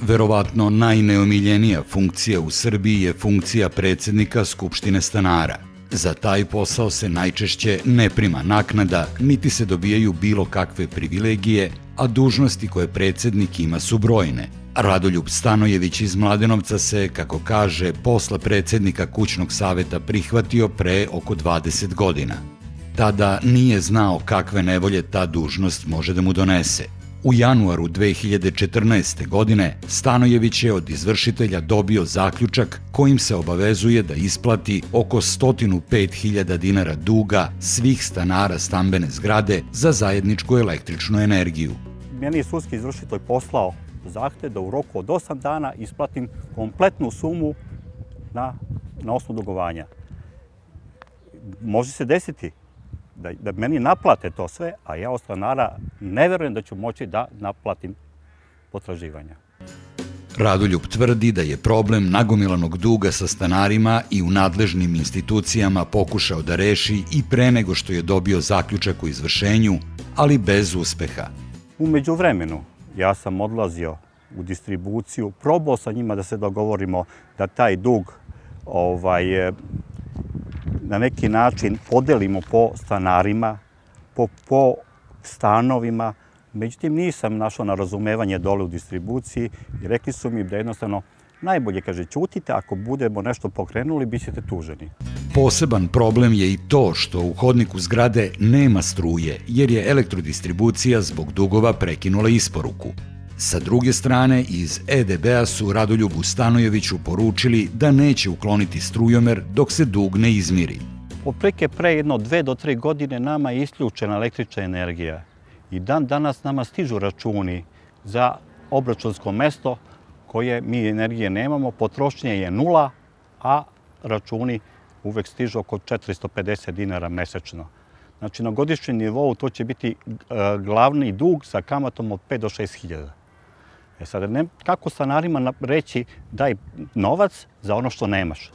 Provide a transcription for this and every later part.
Verovatno najneomiljenija funkcija u Srbiji je funkcija predsednika Skupštine stanara. Za taj posao se najčešće ne prima naknada, niti se dobijaju bilo kakve privilegije, a dužnosti koje predsednik ima su brojne. Radoljub Stanojević iz Mladenovca se, kako kaže, posla predsednika kućnog saveta prihvatio pre oko 20 godina. Tada nije znao kakve nevolje ta dužnost može da mu donese – U januaru 2014. godine Stanojević je od izvršitelja dobio zaključak kojim se obavezuje da isplati oko 105.000 dinara duga svih stanara stambene zgrade za zajedničku električnu energiju. Meni je sudski izvršitelj poslao zahte da u roku od 8 dana isplatim kompletnu sumu na, na osnovu dugovanja. Može se desiti da, da meni naplate to sve, a ja od stanara ne verujem da ću moći da naplatim potraživanja. Radoljub tvrdi da je problem nagomilanog duga sa stanarima i u nadležnim institucijama pokušao da reši i pre nego što je dobio zaključak u izvršenju, ali bez uspeha. Umeđu vremenu ja sam odlazio u distribuciju, probao sa njima da se dogovorimo da taj dug ovaj, na neki način podelimo po stanarima, po, po stanovima. Međutim, nisam našao na razumevanje dole u distribuciji i rekli su mi da jednostavno najbolje, kaže, čutite, ako budemo nešto pokrenuli, bit ćete tuženi. Poseban problem je i to što u hodniku zgrade nema struje, jer je elektrodistribucija zbog dugova prekinula isporuku. Sa druge strane, iz EDB-a su Radoljubu Stanojeviću poručili da neće ukloniti strujomer dok se dug ne izmiri. Opreke pre jedno dve do tri godine nama je isključena električna energija i dan danas nama stižu računi za obračunsko mesto koje mi energije nemamo, potrošnje je nula, a računi uvek stižu oko 450 dinara mesečno. Znači, na godišnjem nivou to će biti e, glavni dug sa kamatom od 5 do 6 hiljada. E sad, ne, kako stanarima reći daj novac za ono što nemaš?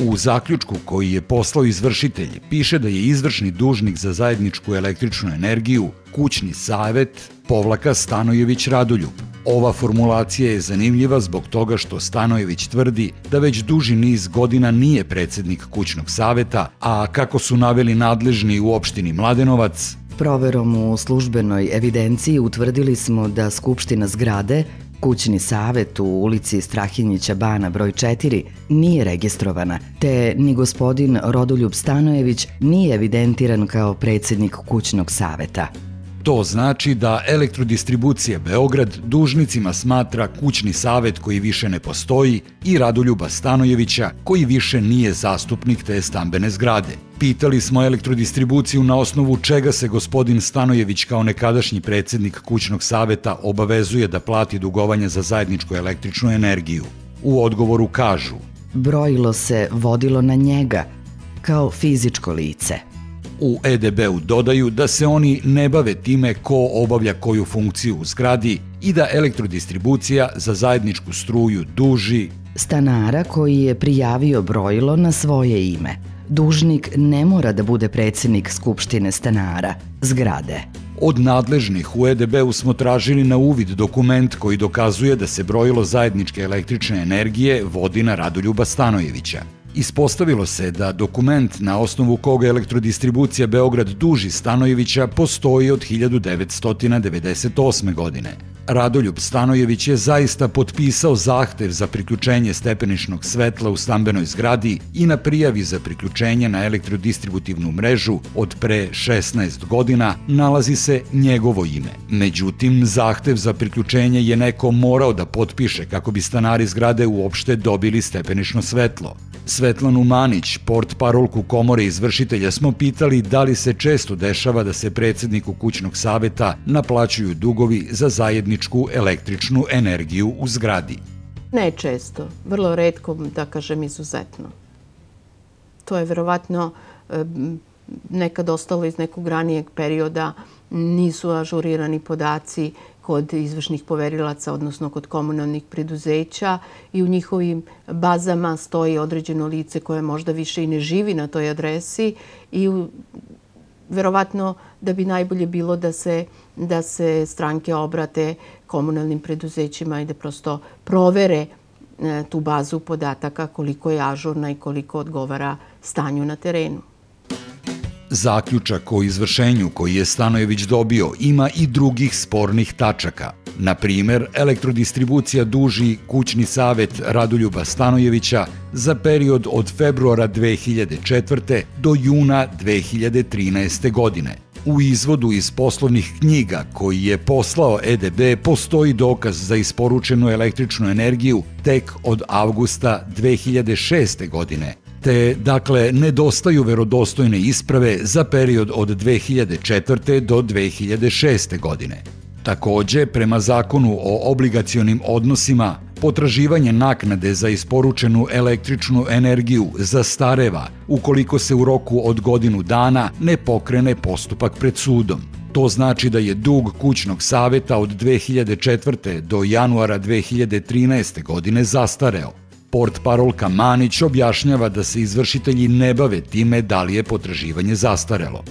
U zaključku koji je poslao izvršitelj piše da je izvršni dužnik za zajedničku električnu energiju kućni savet povlaka Stanojević Radoljub. Ova formulacija je zanimljiva zbog toga što Stanojević tvrdi da već duži niz godina nije predsednik kućnog saveta, a kako su naveli nadležni u opštini Mladenovac, Proverom u službenoj evidenciji utvrdili smo da Skupština zgrade Kućni savet u ulici Strahinjića Bana broj 4 nije registrovana, te ni gospodin Rodoljub Stanojević nije evidentiran kao predsednik kućnog saveta. To znači da elektrodistribucija Beograd dužnicima smatra kućni savet koji više ne postoji i Radoljuba Stanojevića koji više nije zastupnik te stambene zgrade. Pitali smo elektrodistribuciju na osnovu čega se gospodin Stanojević kao nekadašnji predsednik kućnog saveta obavezuje da plati dugovanja za zajedničku električnu energiju. U odgovoru kažu Brojilo se vodilo na njega kao fizičko lice – U EDB-u dodaju da se oni ne bave time ko obavlja koju funkciju u zgradi i da elektrodistribucija za zajedničku struju duži stanara koji je prijavio brojilo na svoje ime. Dužnik ne mora da bude predsednik Skupštine stanara, zgrade. Od nadležnih u EDB-u smo tražili na uvid dokument koji dokazuje da se brojilo zajedničke električne energije vodi na Radoljuba Stanojevića. Ispostavilo se da dokument na osnovu koga elektrodistribucija Beograd duži Stanojevića postoji od 1998. godine. Radoljub Stanojević je zaista potpisao zahtev za priključenje stepenišnog svetla u stambenoj zgradi i na prijavi za priključenje na elektrodistributivnu mrežu od pre 16 godina nalazi se njegovo ime. Međutim, zahtev za priključenje je neko morao da potpiše kako bi stanari zgrade uopšte dobili stepenišno svetlo. Svetlanu Manić, port parolku komore izvršitelja, smo pitali da li se često dešava da se predsedniku kućnog saveta naplaćuju dugovi za zajedničku električnu energiju u zgradi. Ne često, vrlo redko, da kažem izuzetno. To je verovatno nekad ostalo iz nekog ranijeg perioda, nisu ažurirani podaci kod izvršnih poverilaca, odnosno kod komunalnih preduzeća i u njihovim bazama stoji određeno lice koje možda više i ne živi na toj adresi i verovatno da bi najbolje bilo da se, da se stranke obrate komunalnim preduzećima i da prosto provere e, tu bazu podataka koliko je ažurna i koliko odgovara stanju na terenu. Zaključak o izvršenju koji je Stanojević dobio ima i drugih spornih tačaka. Na primer, elektrodistribucija duži kućni savet Raduljuba Stanojevića za period od februara 2004. do juna 2013. godine. U izvodu iz poslovnih knjiga koji je poslao EDB postoji dokaz za isporučenu električnu energiju tek od avgusta 2006. godine, te dakle nedostaju verodostojne isprave za period od 2004. do 2006. godine. Takođe, prema zakonu o obligacionim odnosima, potraživanje naknade za isporučenu električnu energiju zastareva ukoliko se u roku od godinu dana ne pokrene postupak pred sudom. To znači da je dug kućnog saveta od 2004. do januara 2013. godine zastareo. Port parolka Manić objašnjava da se izvršitelji ne bave time da li je potraživanje zastarelo.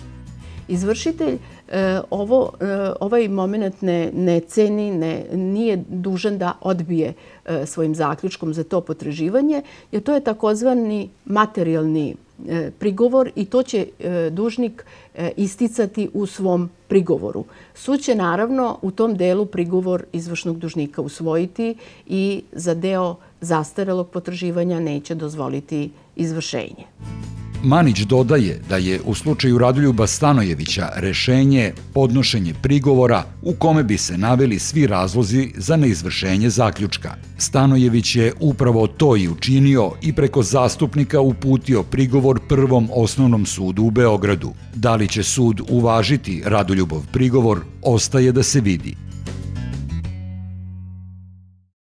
Izvršitelj e, ovo, e, ovaj moment ne, ne ceni, ne, nije dužan da odbije e, svojim zaključkom za to potraživanje, jer to je takozvani materijalni prigovor i to će dužnik isticati u svom prigovoru. Sud će naravno u tom delu prigovor izvršnog dužnika usvojiti i za deo zastarelog potraživanja neće dozvoliti izvršenje. Manić dodaje da je u slučaju Raduljuba Stanojevića rešenje podnošenje prigovora u kome bi se naveli svi razlozi za neizvršenje zaključka. Stanojević je upravo to i učinio i preko zastupnika uputio prigovor Prvom osnovnom sudu u Beogradu. Da li će sud uvažiti Raduljubov prigovor, ostaje da se vidi.